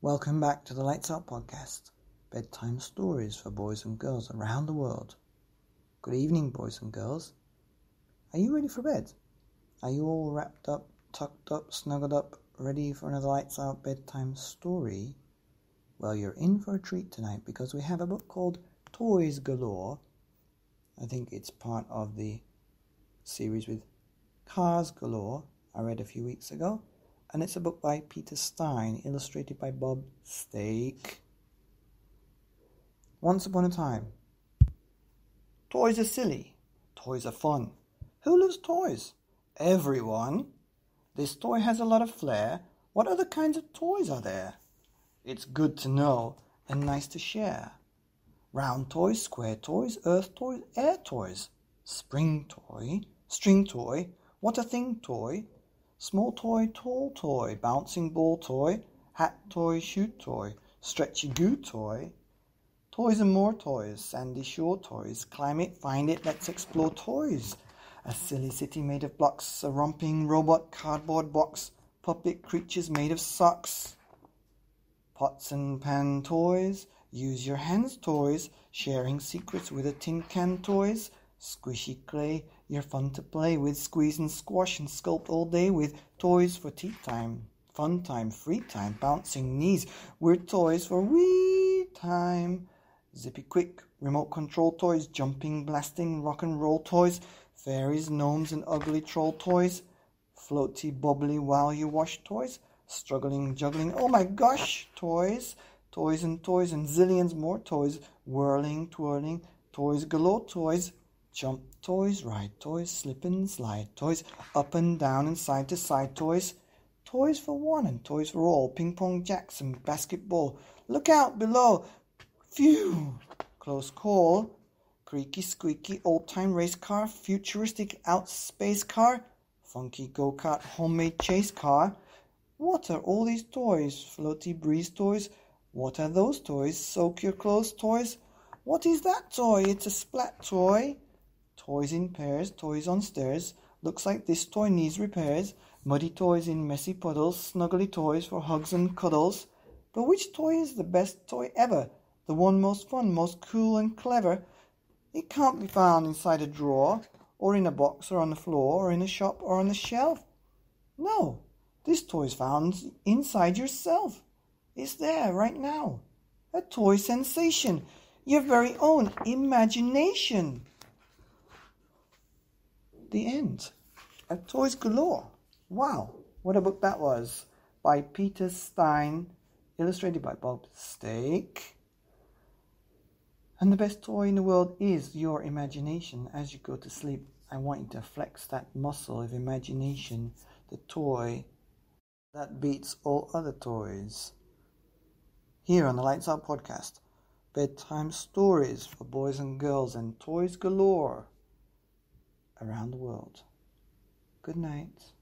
Welcome back to the Lights Out podcast, bedtime stories for boys and girls around the world. Good evening, boys and girls. Are you ready for bed? Are you all wrapped up, tucked up, snuggled up, ready for another Lights Out bedtime story? Well, you're in for a treat tonight because we have a book called Toys Galore. I think it's part of the series with Cars Galore I read a few weeks ago and it's a book by Peter Stein, illustrated by Bob Staake. Once upon a time. Toys are silly. Toys are fun. Who loves toys? Everyone. This toy has a lot of flair. What other kinds of toys are there? It's good to know and nice to share. Round toys, square toys, earth toys, air toys. Spring toy, string toy, what a thing toy, Small toy, tall toy, bouncing ball toy, hat toy, shoot toy, stretchy goo toy. Toys and more toys, sandy shore toys, climb it, find it, let's explore toys. A silly city made of blocks, a romping robot cardboard box, puppet creatures made of socks. Pots and pan toys, use your hands toys, sharing secrets with a tin can toys, Squishy clay, you're fun to play with. Squeeze and squash and sculpt all day with. Toys for tea time, fun time, free time, bouncing knees. We're toys for wee time. Zippy quick, remote control toys, jumping, blasting, rock and roll toys. Fairies, gnomes, and ugly troll toys. Floaty, bubbly while you wash toys. Struggling, juggling, oh my gosh, toys. Toys and toys and zillions more toys. Whirling, twirling, toys galore toys. Jump toys, ride toys, slip and slide toys, up and down and side to side toys, toys for one and toys for all, ping pong jacks and basketball. Look out below! Phew! Close call. Creaky squeaky old time race car, futuristic out space car, funky go kart homemade chase car. What are all these toys? Floaty breeze toys? What are those toys? Soak your clothes toys? What is that toy? It's a splat toy. Toys in pairs, toys on stairs. Looks like this toy needs repairs. Muddy toys in messy puddles, snuggly toys for hugs and cuddles. But which toy is the best toy ever? The one most fun, most cool and clever? It can't be found inside a drawer, or in a box, or on the floor, or in a shop, or on the shelf. No, this toy's found inside yourself. It's there right now. A toy sensation. Your very own imagination the end. And Toys Galore. Wow, what a book that was. By Peter Stein, illustrated by Bob Staake. And the best toy in the world is your imagination. As you go to sleep, I want you to flex that muscle of imagination, the toy that beats all other toys. Here on the Lights Out podcast, bedtime stories for boys and girls and toys galore around the world. Good night.